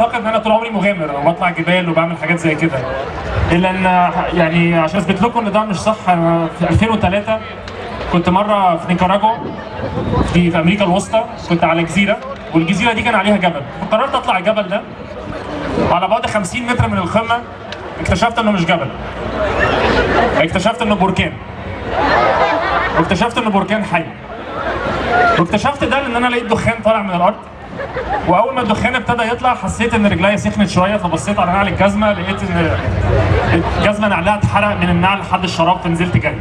اعتقد إن أنا طول عمري مغامر وبطلع جبال وبعمل حاجات زي كده. إلا إن يعني عشان أثبت لكم إن ده مش صح أنا في 2003 كنت مرة في نيكاراجوا في في أمريكا الوسطى كنت على جزيرة والجزيرة دي كان عليها جبل. فقررت أطلع الجبل ده وعلى بعد 50 متر من القمه اكتشفت إنه مش جبل. اكتشفت إنه بركان. واكتشفت إنه بركان حي. واكتشفت ده لأن أنا لقيت دخان طالع من الأرض. وأول ما الدخان ابتدى يطلع حسيت إن رجليا سخنت شوية فبصيت على نعل الجزمة لقيت إن الجزمة نعلها اتحرق من النعل لحد الشراب فنزلت جري.